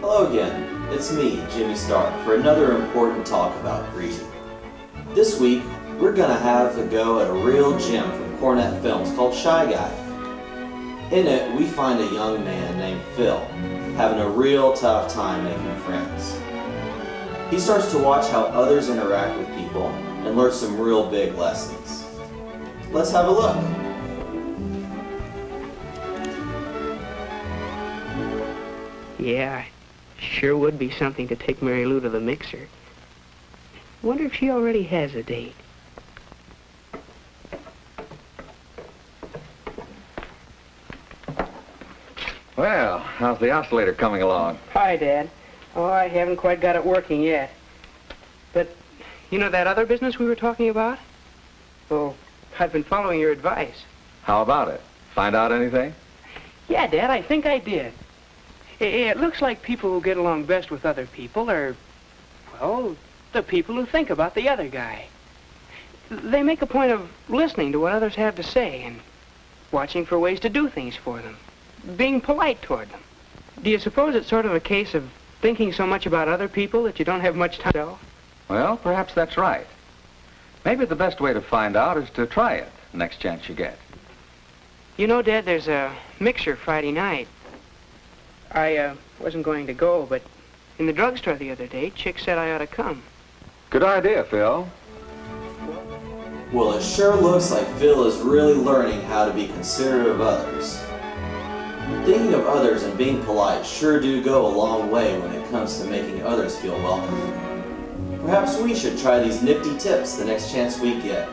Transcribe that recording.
Hello again, it's me, Jimmy Stark, for another important talk about greeting. This week, we're gonna have a go at a real gem from Coronet Films called Shy Guy. In it, we find a young man named Phil, having a real tough time making friends. He starts to watch how others interact with people and learn some real big lessons. Let's have a look. Yeah, sure would be something to take Mary Lou to the mixer. Wonder if she already has a date. Well, how's the oscillator coming along? Hi, Dad. Oh, I haven't quite got it working yet. But, you know that other business we were talking about? Well, I've been following your advice. How about it? Find out anything? Yeah, Dad, I think I did. It looks like people who get along best with other people are, well, the people who think about the other guy. They make a point of listening to what others have to say and watching for ways to do things for them, being polite toward them. Do you suppose it's sort of a case of thinking so much about other people that you don't have much time yourself? Well, perhaps that's right. Maybe the best way to find out is to try it the next chance you get. You know, Dad, there's a mixer Friday night. I uh, wasn't going to go, but in the drugstore the other day, Chick said I ought to come. Good idea, Phil. Well, it sure looks like Phil is really learning how to be considerate of others. Thinking of others and being polite sure do go a long way when it comes to making others feel welcome. Perhaps we should try these nifty tips the next chance we get.